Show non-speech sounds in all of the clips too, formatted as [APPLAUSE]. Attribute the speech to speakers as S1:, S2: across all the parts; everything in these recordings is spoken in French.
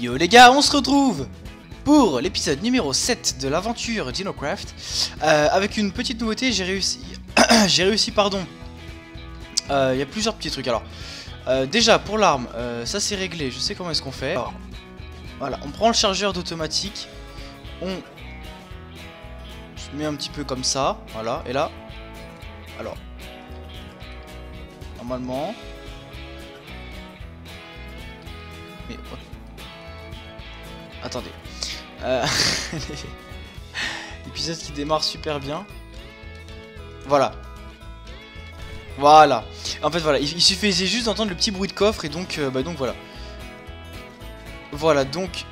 S1: Yo les gars, on se retrouve pour l'épisode numéro 7 de l'aventure DinoCraft. Euh, avec une petite nouveauté, j'ai réussi, [COUGHS] j'ai réussi pardon, euh, il y a plusieurs petits trucs. Alors. Euh, déjà pour l'arme, ça c'est réglé, je sais comment est-ce qu'on fait. voilà, on prend le chargeur d'automatique, on se met un petit peu comme ça, voilà, et là, alors, normalement, mais Attendez. Euh... [LAUGHS] Qui démarre super bien. Voilà. Voilà. En fait, voilà. Il, suffisait juste d'entendre le petit bruit de coffre et donc, euh, bah, donc voilà. Voilà, donc...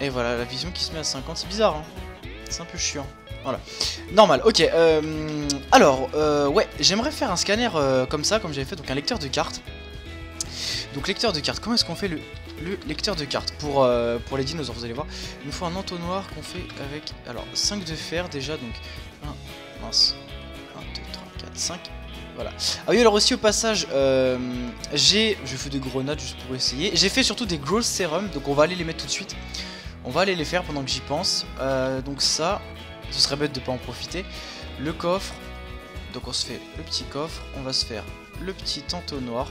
S1: Et voilà, la vision qui se met à 50, c'est bizarre, hein. C'est un peu chiant. Voilà. Normal, ok. Euh, alors, euh, ouais, j'aimerais faire un scanner comme ça, comme j'avais fait, donc un lecteur de cartes. Donc lecteur de cartes, comment est-ce qu'on fait le, lecteur de cartes pour, euh, pour les dinosaures, vous allez voir. Il nous faut un entonnoir qu'on fait avec, alors 5 de fer déjà, donc 1, mince, 1, 2, 3, 4, 5, voilà. Ah oui, alors aussi au passage, euh, j'ai, je fais des grenades juste pour essayer. J'ai fait surtout des growth serum, donc on va aller les mettre tout de suite. On va aller les faire pendant que j'y pense. Euh, donc ça, ce serait bête de pas en profiter. Le coffre, donc on se fait le petit coffre, on va se faire le petit entonnoir.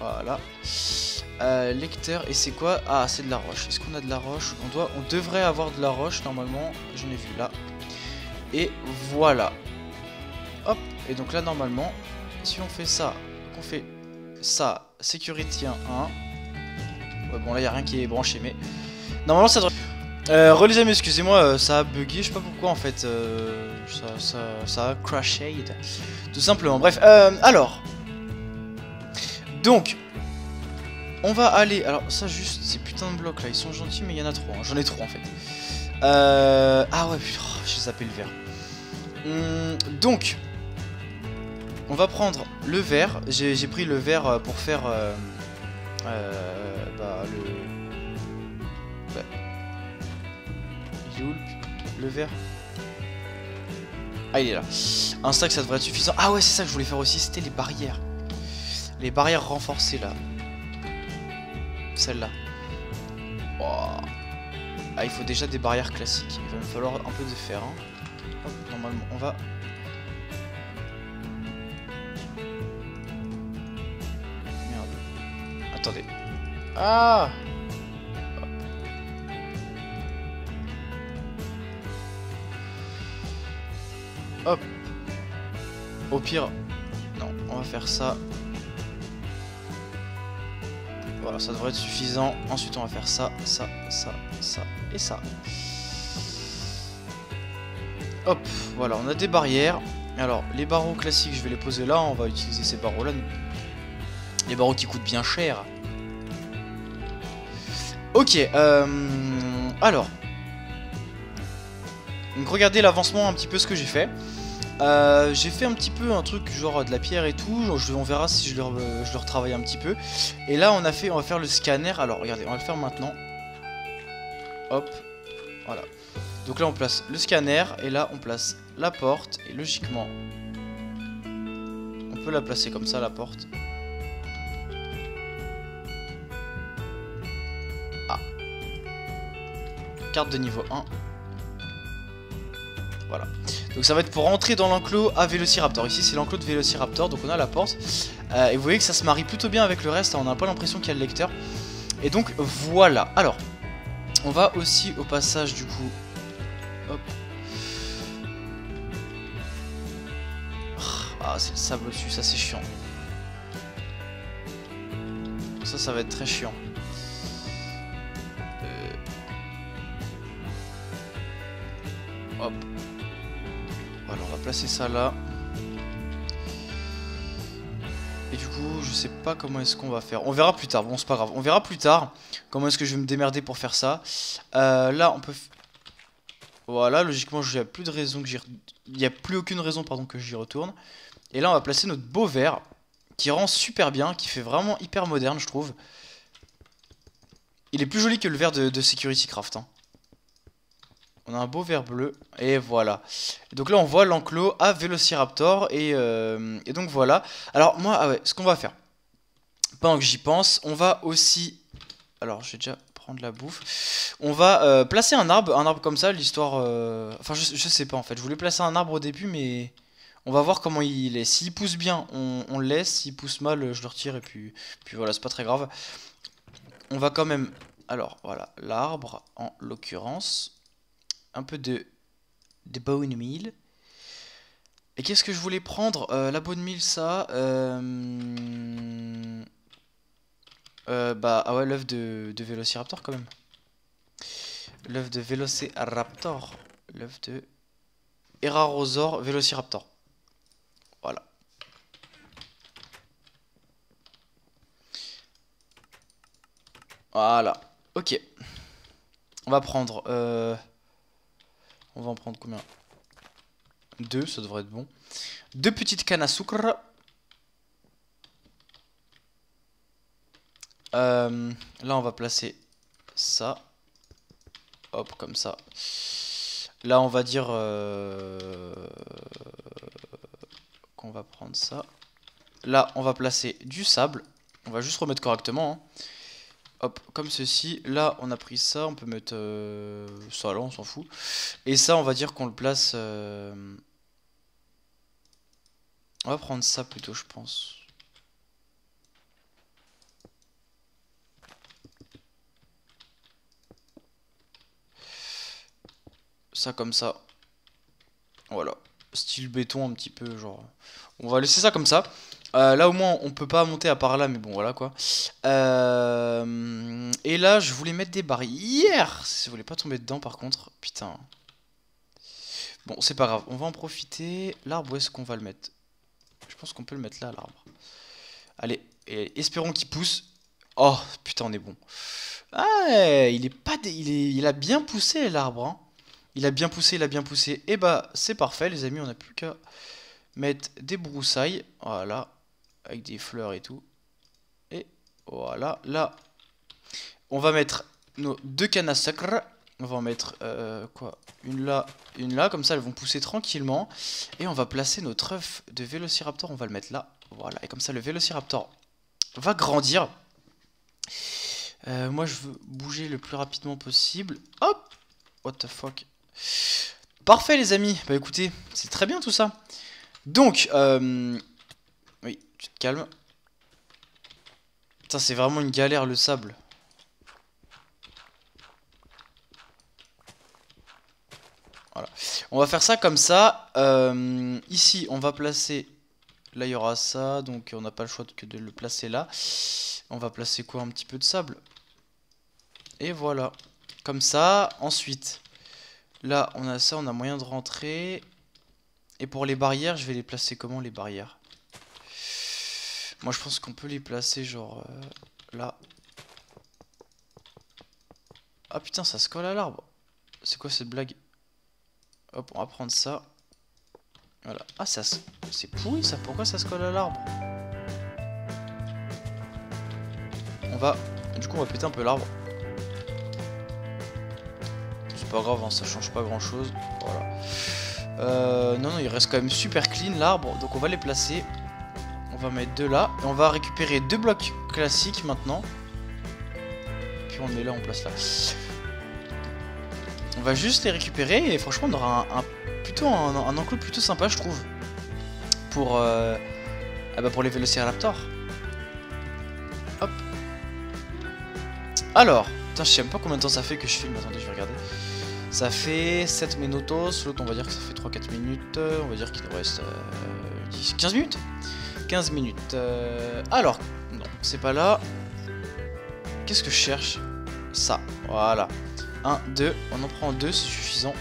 S1: Voilà. Euh, lecteur, et c'est quoi? Ah, c'est de la roche. Est-ce qu'on a de la roche? On, doit, devrait avoir de la roche, normalement. J'en ai vu là. Et voilà. Hop. Et donc là, normalement, si on fait ça, qu'on fait ça, security 1, 1. Ouais, bon, là, il a rien qui est branché, mais... Normalement, ça devrait... Euh, relis amis, excusez-moi, euh, ça a bugué, je sais pas pourquoi en fait, euh, ça, a crashé, tout simplement. Bref, alors, donc, on va aller... Alors ça juste, ces putains de blocs là, ils sont gentils mais il y en a trop. Hein. J'en ai trop en fait. Euh... Ah ouais, putain, oh, j'ai zappé le verre. Hum, donc, on va prendre le verre. J'ai pris le verre euh, pour faire... Euh, euh, bah, le... Ouais. Il le, le verre? Ah, il est là. Un stack, ça devrait être suffisant. Ah ouais, c'est ça que je voulais faire aussi, c'était les barrières. Les barrières renforcées là. Celle-là. Ah, il faut déjà des barrières classiques. Il va me falloir un peu de fer. Hein. normalement, on va... Merde. Attendez. Ah Hop. Au pire, non, on va faire ça. Voilà, ça devrait être suffisant. Ensuite, on va faire ça, ça, ça, ça et ça. Hop, voilà, on a des barrières. Alors, les barreaux classiques, je vais les poser là. On va utiliser ces barreaux-là. Les barreaux qui coûtent bien cher. Ok, euh, alors. Donc, regardez l'avancement un petit peu ce que j'ai fait. Euh, j'ai fait un petit peu un truc genre de la pierre et tout, on verra si je le, je le retravaille un petit peu. Et là on a fait, on va faire le scanner, alors regardez, on va le faire maintenant. Hop, voilà. Donc là on place le scanner et là on place la porte et logiquement on peut la placer comme ça la porte. Ah. Carte de niveau 1. Voilà. Donc ça va être pour rentrer dans l'enclos à Vélociraptor. Ici c'est l'enclos de Vélociraptor, donc on a la porte. Euh, et vous voyez que ça se marie plutôt bien avec le reste, on n'a pas l'impression qu'il y a le lecteur. Et donc voilà. Alors, on va aussi au passage du coup... Hop. Ah, c'est le sable au-dessus, ça c'est chiant. Ça, ça va être très chiant. Ça là. Et du coup, je sais pas comment est-ce qu'on va faire. On verra plus tard. Bon, c'est pas grave. On verra plus tard comment est-ce que je vais me démerder pour faire ça. Euh, là, on peut... Voilà, logiquement, il n'y a plus de raison que j'y... Il n'y a plus aucune raison, pardon, que j'y retourne. Et là, on va placer notre beau verre qui rend super bien, qui fait vraiment hyper moderne, je trouve. Il est plus joli que le verre de, de Security Craft. Hein. On a un beau vert bleu. Et voilà. donc là, on voit l'enclos à Vélociraptor. Et, euh, et, donc voilà. Alors moi, ah ouais, ce qu'on va faire. pendant que j'y pense, on va aussi... Alors, je vais déjà prendre la bouffe. On va euh, placer un arbre, un arbre comme ça, l'histoire... euh, Enfin, je, sais pas en fait. Je voulais placer un arbre au début, mais... On va voir comment il est. S'il pousse bien, on, le laisse. S'il pousse mal, je le retire et puis voilà, c'est pas très grave. On va quand même... Alors, voilà, l'arbre, en l'occurrence. Un peu de, de bone meal. Et qu'est-ce que je voulais prendre Euh, La bone meal, ça... Euh... euh, bah, ah ouais, l'œuf de, de quand même. L'œuf de Vélociraptor. L'œuf de... Erarosaur Vélociraptor. Voilà. Voilà. Ok. On va prendre... Euh... On va en prendre combien? Deux, ça devrait être bon. Deux petites cannes à sucre. Euh, là, on va placer ça. Hop, comme ça. Là, on va dire euh, qu'on va prendre ça. Là, on va placer du sable. On va juste remettre correctement. hein. Hop, comme ceci. Là, on a pris ça. On peut mettre euh, ça là, on s'en fout. Et ça, on va dire qu'on le place... euh, On va prendre ça plutôt, je pense. Ça comme ça. Voilà. Style béton un petit peu, genre... On va laisser ça comme ça. Euh, là au moins on peut pas monter à part là, mais bon voilà quoi. Euh, Et là je voulais mettre des barrières. Si vous voulez pas tomber dedans par contre. Putain. Bon c'est pas grave, on va en profiter. L'arbre où est-ce qu'on va le mettre? Je pense qu'on peut le mettre là l'arbre. Allez, et espérons qu'il pousse. Oh putain on est bon. Ah il est pas il, a bien poussé l'arbre. hein. Il a bien poussé, il a bien poussé. Et bah c'est parfait les amis, on n'a plus qu'à mettre des broussailles. Voilà. Avec des fleurs et tout. Et voilà. Là, on va mettre nos deux cannes à sucre. On va en mettre euh, quoi Une là, une là. Comme ça, elles vont pousser tranquillement. Et on va placer notre œuf de Vélociraptor. On va le mettre là. Voilà. Et comme ça, le Vélociraptor va grandir. Euh, moi, je veux bouger le plus rapidement possible. Hop What the fuck? Parfait, les amis. Bah écoutez, c'est très bien tout ça. Donc, euh... tu te calmes. Putain, c'est vraiment une galère le sable. Voilà. On va faire ça comme ça. Euh, ici, on va placer... Là, il y aura ça, donc on n'a pas le choix que de le placer là. On va placer quoi? Un petit peu de sable. Et voilà. Comme ça. Ensuite, là, on a ça, on a moyen de rentrer. Et pour les barrières, je vais les placer comment les barrières? Moi je pense qu'on peut les placer genre euh, là. Ah putain ça se colle à l'arbre. C'est quoi cette blague? Hop on va prendre ça. Voilà. Ah ça se- c'est pourri ça, pourquoi ça se colle à l'arbre? On va... Du coup on va péter un peu l'arbre. C'est pas grave, hein, ça change pas grand chose. Voilà. Euh, non, non, il reste quand même super clean l'arbre. Donc on va les placer. On va mettre deux là. Et on va récupérer deux blocs classiques maintenant. Puis on est là, on place là. On va juste les récupérer et franchement on aura un, plutôt un, enclos plutôt sympa je trouve. Pour, euh, ah bah pour les Vélociraptors. Hop. Alors, putain je sais même pas combien de temps ça fait que je filme. Attendez, je vais regarder. Ça fait 7 minutos, l'autre on va dire que ça fait 3-4 minutes, euh, on va dire qu'il nous reste euh, 10, 15 minutes 15 minutes. euh, alors, non, c'est pas là. Qu'est-ce que je cherche? Ça, voilà. 1, 2, on en prend 2, c'est suffisant.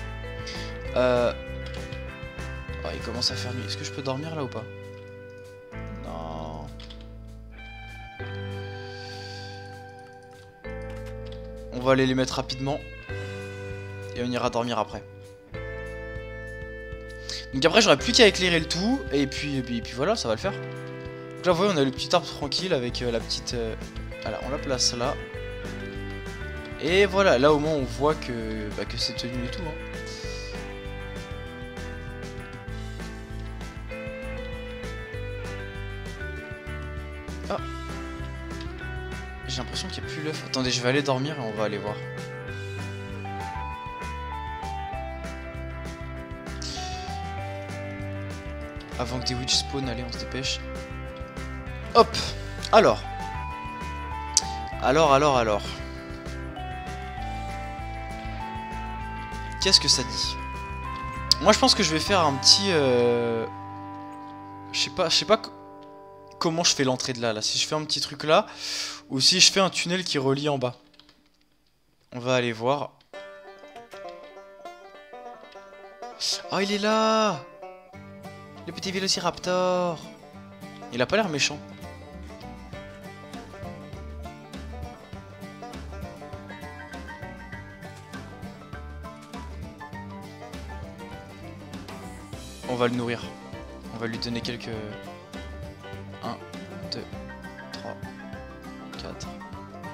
S1: Euh... Oh, il commence à faire nuit. Est-ce que je peux dormir là ou pas? Non. On va aller les mettre rapidement et on ira dormir après. Donc après j'aurais plus qu'à éclairer le tout et puis, et puis, voilà ça va le faire. Donc là vous voyez on a le petit arbre tranquille avec euh, la petite... euh, Voilà on la place là. Et voilà là au moins on voit que, bah, que c'est tenu et tout. hein. J'ai l'impression qu'il n'y a plus l'œuf. Attendez, je vais aller dormir et on va aller voir. Avant que des witch spawn, allez, on se dépêche. Hop Alors. Alors, alors, alors. Qu'est-ce que ça dit? Moi, je pense que je vais faire un petit... Euh... Je sais pas, je sais pas comment je fais l'entrée de là, là. Si je fais un petit truc là, ou si je fais un tunnel qui relie en bas. On va aller voir. Oh, il est là Le petit vélociraptor Il a pas l'air méchant. On va le nourrir. On va lui donner quelques... 1, 2, 3, 4,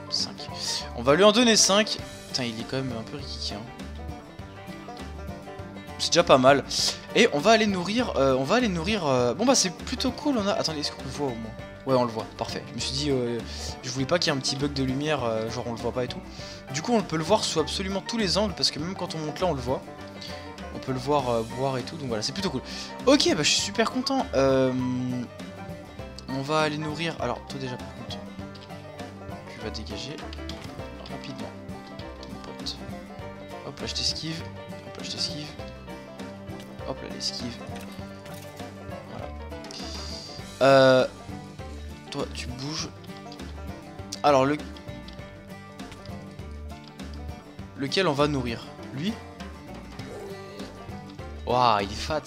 S1: 5. On va lui en donner 5. Putain, il est quand même un peu rikiki. Hein. Pas mal. Et on va aller nourrir... Euh, on va aller nourrir... Euh, bon bah c'est plutôt cool. On a... Attendez, est-ce qu'on le voit au moins? Ouais, on le voit. Parfait. Je me suis dit... Euh, je voulais pas qu'il y ait un petit bug de lumière. genre on le voit pas et tout. Du coup, on peut le voir sous absolument tous les angles. Parce que même quand on monte là, on le voit. On peut le voir boire et tout. Donc voilà, c'est plutôt cool. Ok, bah je suis super content. on va aller nourrir... Alors, toi déjà par contre va dégager rapidement. Hop là je t'esquive. Hop là je t'esquive. Hop là l'esquive. Voilà. Euh, toi tu bouges. Alors le... Lequel on va nourrir? Lui? Waouh, il est fat.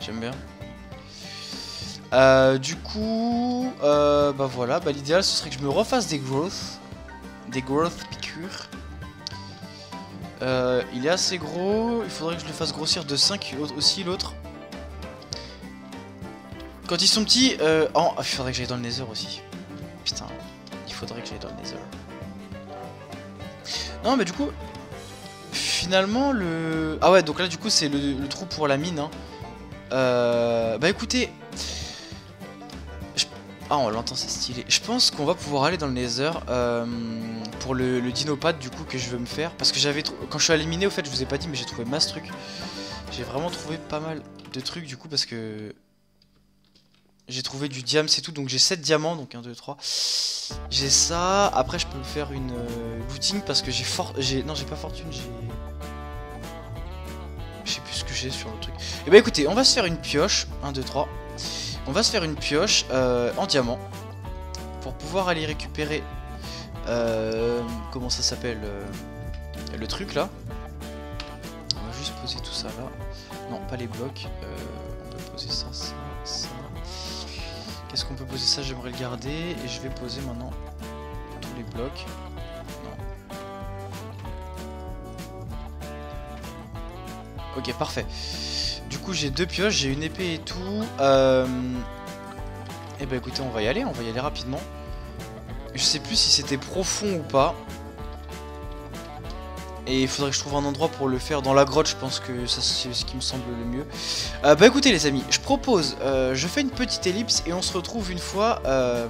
S1: J'aime bien. Euh, du coup, euh, bah voilà, bah l'idéal ce serait que je me refasse des growth, des growth piqûres. Euh, il est assez gros, il faudrait que je le fasse grossir de 5 aussi l'autre. Quand ils sont petits, euh, oh, il faudrait que j'aille dans le nether aussi. Putain, il faudrait que j'aille dans le nether. Non mais du coup, finalement le... Ah ouais, donc là du coup c'est le, trou pour la mine. Hein. Euh, bah écoutez, ah, on l'entend, c'est stylé. Je pense qu'on va pouvoir aller dans le Nether euh, pour le, le, du coup que je veux me faire. Parce que j'avais quand je suis éliminé, au fait, je vous ai pas dit, mais j'ai trouvé masse trucs. J'ai vraiment trouvé pas mal de trucs du coup parce que j'ai trouvé du diam, c'est tout. Donc j'ai 7 diamants, donc 1, 2, 3. J'ai ça. Après, je peux me faire une euh, parce que j'ai fort. Non, j'ai pas fortune, j'ai. Je sais plus ce que j'ai sur le truc. Et eh bah ben, écoutez, on va se faire une pioche. 1, 2, 3. On va se faire une pioche euh, en diamant pour pouvoir aller récupérer euh, comment ça s'appelle euh, le truc là. On va juste poser tout ça là. Non, pas les blocs. on peut poser ça, ça, ça. Qu'est-ce qu'on peut poser ça? J'aimerais le garder et je vais poser maintenant tous les blocs. Ok, parfait. Coup, j'ai deux pioches, j'ai une épée et tout. Euh... Eh ben, écoutez, on va y aller, on va y aller rapidement. Je sais plus si c'était profond ou pas. Et il faudrait que je trouve un endroit pour le faire dans la grotte, je pense que ça c'est ce qui me semble le mieux. Euh, bah écoutez les amis, je propose, euh, je fais une petite ellipse et on se retrouve une fois, euh,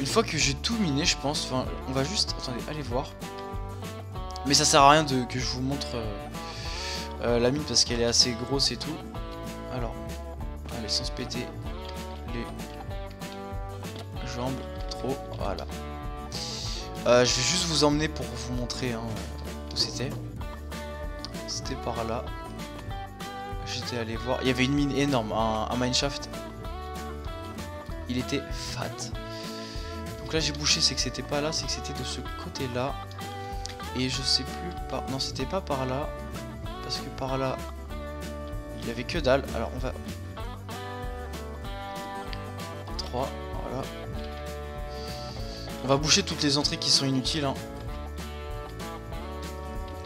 S1: une fois que j'ai tout miné je pense. Enfin, on va juste, attendez, allez voir. Mais ça sert à rien de, que je vous montre euh, la mine parce qu'elle est assez grosse et tout. Alors, allez, sans se péter les jambes trop. Voilà. Euh, je vais juste vous emmener pour vous montrer hein, où c'était. C'était par là. J'étais allé voir. Il y avait une mine énorme, un, un mineshaft. Il était fat. Donc là j'ai bouché, c'est que c'était pas là, c'est que c'était de ce côté là. Et je sais plus par... Non c'était pas par là parce que par là, il n'y avait que dalle. Alors on va... 3, voilà. On va boucher toutes les entrées qui sont inutiles. Hein.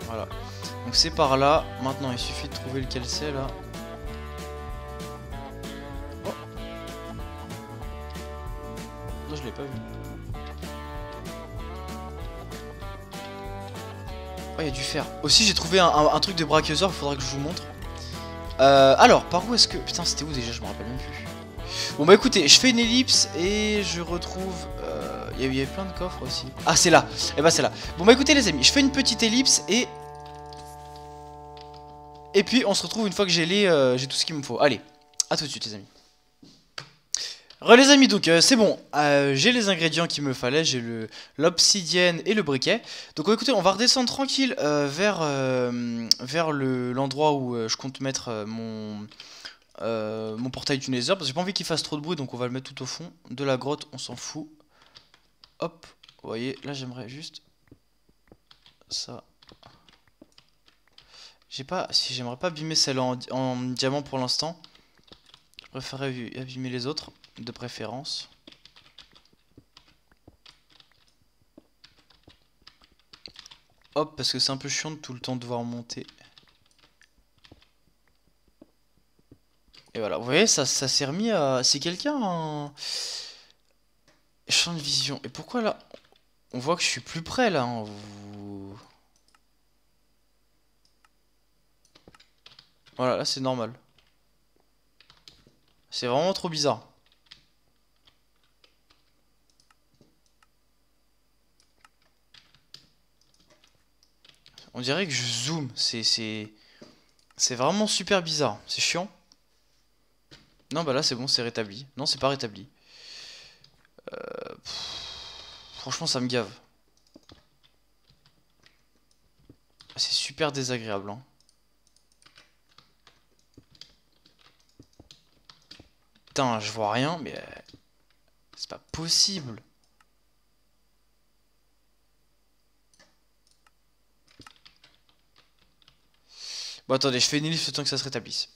S1: Voilà. Donc c'est par là. Maintenant, il suffit de trouver lequel c'est là. Oh. Non, je l'ai pas vu. Il y a du fer. Aussi, j'ai trouvé un, truc de brachiosaure, il faudra que je vous montre. Euh, alors, par où est-ce que... Putain, c'était où déjà Je me rappelle même plus. Bon bah écoutez, je fais une ellipse et je retrouve... Euh, il y avait plein de coffres aussi. Ah, c'est là. Et bah, c'est là. Bon, bah, écoutez, les amis, je fais une petite ellipse et. Et puis, on se retrouve une fois que j'ai les, euh, j'ai tout ce qu'il me faut. Allez, à tout de suite, les amis. Les amis, donc euh, c'est bon, euh, j'ai les ingrédients qu'il me fallait, j'ai l'obsidienne et le briquet. Donc écoutez, on va redescendre tranquille vers, vers l'endroit où je compte mettre mon, mon portail du Nether, parce que j'ai pas envie qu'il fasse trop de bruit, donc on va le mettre tout au fond de la grotte, on s'en fout. Hop, vous voyez, là j'aimerais juste ça. J'ai pas, si j'aimerais pas abîmer celle en, en diamant pour l'instant. Je préférerais abîmer les autres, de préférence. Hop, parce que c'est un peu chiant de tout le temps devoir monter. Et voilà, vous voyez, ça, ça s'est remis à... C'est quelqu'un en... Champ de vision. Et pourquoi là On voit que je suis plus près là. Hein. Voilà, là c'est normal. C'est vraiment trop bizarre. On dirait que je zoome. C'est c'est vraiment super bizarre. C'est chiant. Non, bah là c'est bon, c'est rétabli. Non, c'est pas rétabli. Euh, franchement, ça me gave. C'est super désagréable. Hein. Putain, je vois rien, mais... Euh, c'est pas possible. Attendez, je fais une ellipse le temps que ça se rétablisse.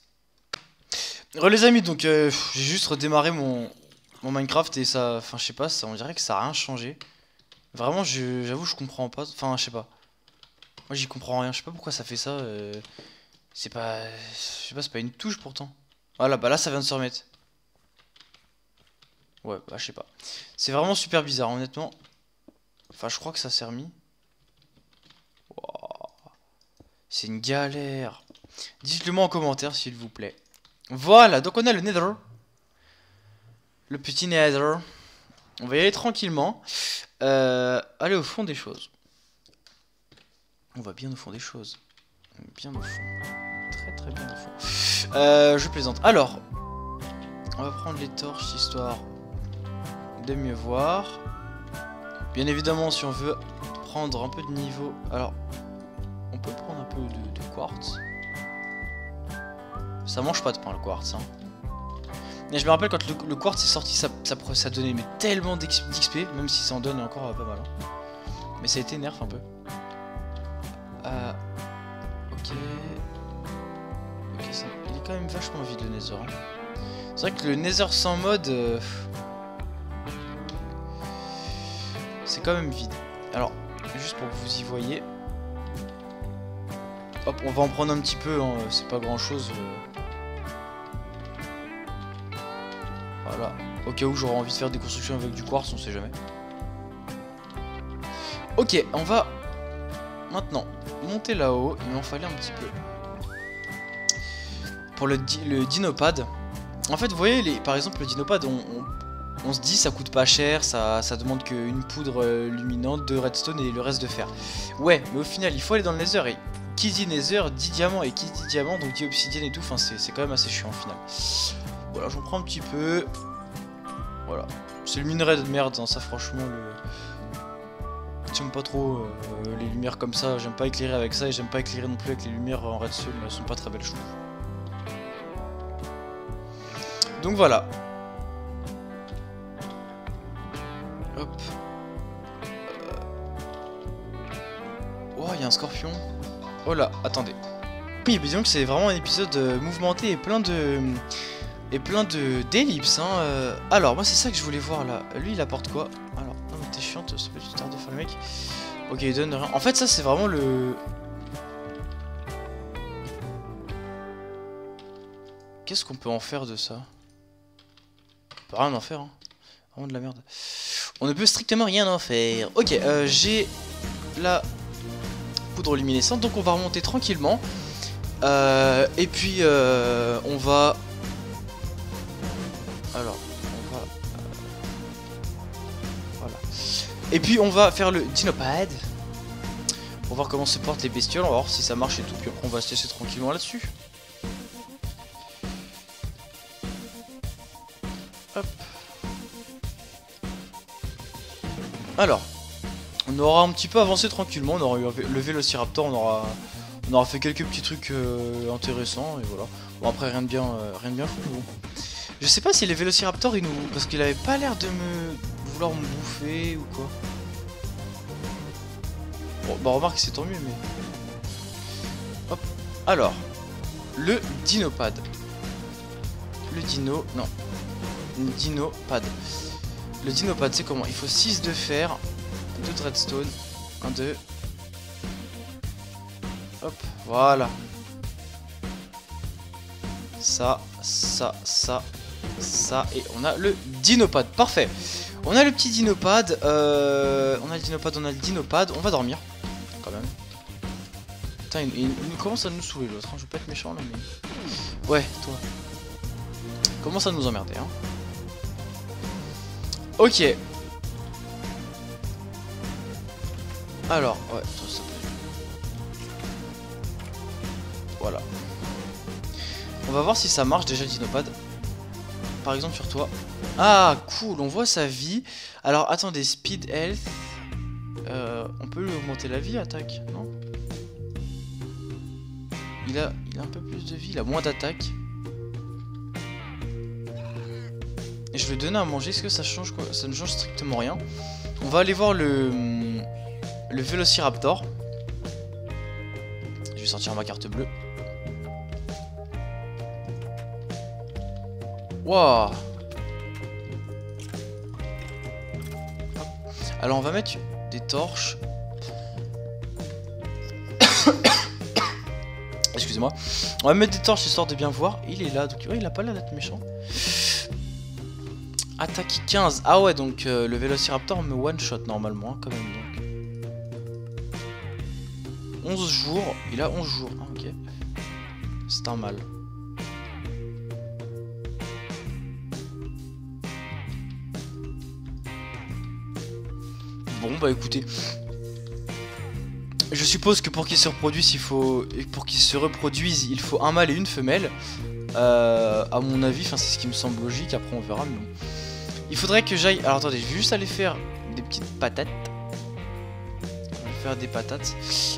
S1: Re les amis, donc euh, j'ai juste redémarré mon, mon Minecraft et ça, enfin je sais pas, ça, on dirait que ça a rien changé. Vraiment, j'avoue, je, comprends pas. Enfin, je sais pas. Moi, j'y comprends rien. Je sais pas pourquoi ça fait ça. Euh, c'est pas, je sais pas, c'est pas une touche pourtant. Voilà, bah là, ça vient de se remettre. Ouais, bah je sais pas. C'est vraiment super bizarre, honnêtement. Enfin, je crois que ça s'est remis. C'est une galère. Dites-le moi en commentaire, s'il vous plaît. Voilà, donc on a le Nether. Le petit nether. On va y aller tranquillement. Euh, aller au fond des choses. On va bien au fond des choses. Bien au fond. Très très bien au fond. Euh, je plaisante. Alors, on va prendre les torches histoire de mieux voir. Bien évidemment, si on veut prendre un peu de niveau... Alors, on peut prendre un peu de, de quartz. Ça mange pas de pain le quartz. Hein. Mais je me rappelle quand le, quartz est sorti, ça, donnait tellement d'XP, même si ça en donne encore pas mal. Hein. Mais ça a été nerf un peu. Euh, ok. Ok, ça, il est quand même vachement vide le Nether. Hein. C'est vrai que le Nether sans mode... Euh, c'est quand même vide. Alors, juste pour que vous y voyez. Hop, on va en prendre un petit peu, hein, c'est pas grand chose. Euh. Au cas où j'aurais envie de faire des constructions avec du quartz, on sait jamais. Ok, on va maintenant monter là-haut. Il m'en fallait un petit peu. Pour le, le dinopad. En fait, vous voyez, les, par exemple, le dinopad, on, se dit ça coûte pas cher, ça, ça demande qu'une poudre euh, luminante, de redstone et le reste de fer. Ouais, mais au final, il faut aller dans le nether et qui dit nether dit diamant et qui dit diamant donc dit obsidienne et tout, enfin c'est quand même assez chiant au final. Voilà, j'en prends un petit peu. Voilà. C'est le minerai de merde, hein, ça franchement le... J'aime pas trop euh, les lumières comme ça, j'aime pas éclairer avec ça et j'aime pas éclairer non plus avec les lumières en redstone, elles sont pas très belles je trouve. Donc voilà. Hop. Oh, il y a un scorpion. Oh là, attendez. Oui, disons que c'est vraiment un épisode euh, mouvementé et plein de et plein de d'ellipses. Hein. Euh. Alors, moi, c'est ça que je voulais voir là. Lui, il apporte quoi? Alors, non, mais t'es chiante, ça peut être de faire le mec. Ok, il donne rien. En fait, ça, c'est vraiment le. Qu'est-ce qu'on peut en faire de ça? On peut rien en faire, hein. Vraiment de la merde. On ne peut strictement rien en faire. Ok, euh, j'ai la poudre luminescente, donc on va remonter tranquillement. Euh, et puis, euh, on va alors, on va... Euh, voilà. Et puis on va faire le Dinopad. Pour voir comment se portent les bestioles, on va voir si ça marche et tout, puis après on va se laisser tranquillement là-dessus. Hop. Alors, on aura un petit peu avancé tranquillement, on aura eu le Vélociraptor, on aura, fait quelques petits trucs euh, intéressants, et voilà. Bon après rien de bien, euh, rien de bien fou, bon. Je sais pas si les Vélociraptors, ils nous... Parce qu'il avait pas l'air de me... vouloir me bouffer ou quoi. Bon, bah remarque, c'est tant mieux, mais... Hop. Alors. Le dinopad. Le dino... Non. Dinopad. Le dinopad, c'est comment? Il faut 6 de fer, 2 de redstone, 1, 2... Hop, voilà. Ça, ça, ça, ça, et on a le dinopad, parfait. On a le petit dinopad, euh, on a le dinopad, on a le dinopad, on va dormir, quand même. Putain, il, commence à nous saouler l'autre, hein. je vais pas être méchant là, mais... Ouais, toi. Commence à nous emmerder, hein. Ok. Alors, ouais, Voilà. On va voir si ça marche déjà Dinopad. Exemple sur toi. Ah, cool, on voit sa vie. Alors, attendez, speed health. Euh, on peut lui augmenter la vie, attaque, non? Il a, il a un peu plus de vie, il a moins d'attaque. Et je vais donner à manger, est-ce que ça change quoi? Ça ne change strictement rien. On va aller voir le, le Vélociraptor. Je vais sortir ma carte bleue. Waouh Alors on va mettre des torches. [COUGHS] Excusez-moi. On va mettre des torches histoire de bien voir. Il est là, donc il a pas l'air d'être méchant. Attaque 15. Ah ouais, donc euh, le Vélociraptor me one-shot normalement, hein, quand même. Donc. 11 jours. Il a 11 jours. Ah, ok. C'est un mal. Bon bah écoutez. Je suppose que pour qu'il se reproduise, il faut. Pour qu'il se reproduise, il faut un mâle et une femelle. Euh, à mon avis, enfin c'est ce qui me semble logique, après on verra, mais Il faudrait que j'aille. Alors attendez, je vais juste aller faire des petites patates. Je vais faire des patates.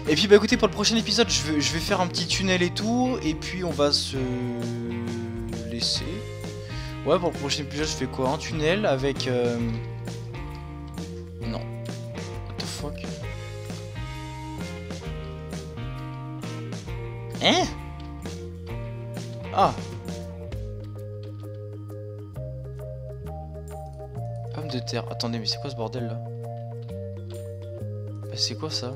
S1: Et puis bah écoutez, pour le prochain épisode, je vais, je vais faire un petit tunnel et tout. Et puis on va se laisser. Ouais, pour le prochain épisode, je fais quoi? Un tunnel avec. Euh... Hein? Ah Pomme de terre. Attendez, mais c'est quoi ce bordel là? C'est quoi ça?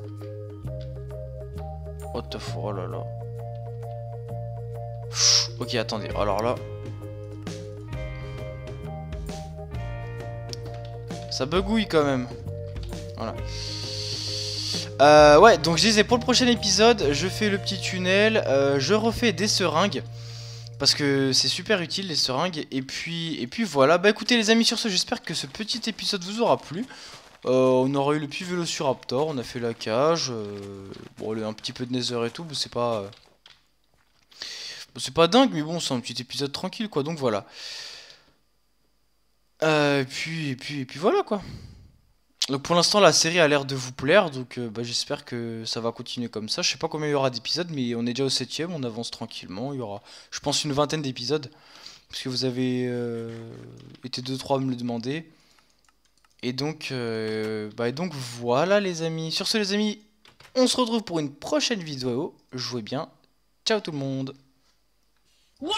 S1: What the fuck Oh là là. ok, attendez. Alors là... Ça bugouille quand même. Voilà. Euh, ouais, donc je disais pour le prochain épisode, je fais le petit tunnel, euh, je refais des seringues. Parce que c'est super utile les seringues. Et puis, et puis voilà. Bah écoutez les amis, sur ce, j'espère que ce petit épisode vous aura plu. Euh, on aura eu le petit Vélociraptor, on a fait la cage. bon, un petit peu de Nether et tout, c'est pas... c'est pas dingue, mais bon, c'est un petit épisode tranquille, quoi. Donc voilà. et puis, puis, et puis voilà, quoi. Donc pour l'instant la série a l'air de vous plaire, donc euh, bah, j'espère que ça va continuer comme ça. Je sais pas combien il y aura d'épisodes, mais on est déjà au septième, on avance tranquillement. Il y aura, je pense, une vingtaine d'épisodes, parce que vous avez euh, été deux trois à me le demander. Et donc, euh, bah, et donc voilà les amis. Sur ce les amis, on se retrouve pour une prochaine vidéo. Jouez bien. Ciao tout le monde. What